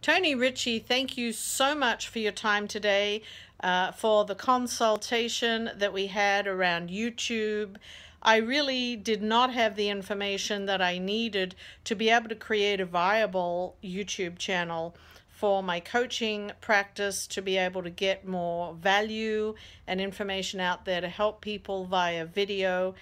Tony Richie, thank you so much for your time today, uh, for the consultation that we had around YouTube. I really did not have the information that I needed to be able to create a viable YouTube channel for my coaching practice to be able to get more value and information out there to help people via video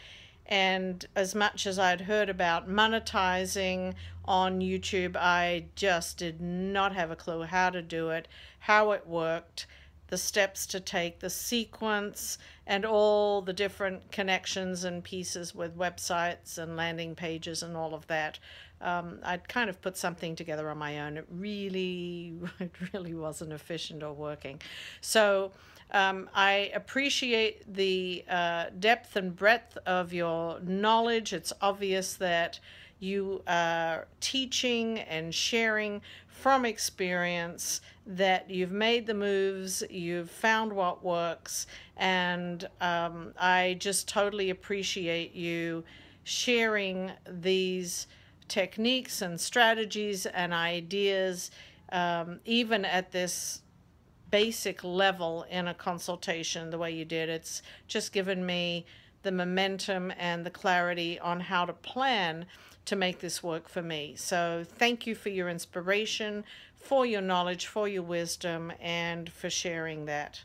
and as much as I'd heard about monetizing on YouTube, I just did not have a clue how to do it, how it worked, the steps to take, the sequence, and all the different connections and pieces with websites and landing pages and all of that. Um, I'd kind of put something together on my own. It really, it really wasn't efficient or working. So um, I appreciate the uh, depth and breadth of your knowledge. It's obvious that you are teaching and sharing from experience that you've made the moves, you've found what works, and um, I just totally appreciate you sharing these techniques and strategies and ideas, um, even at this basic level in a consultation the way you did. It's just given me the momentum and the clarity on how to plan to make this work for me. So thank you for your inspiration, for your knowledge, for your wisdom, and for sharing that.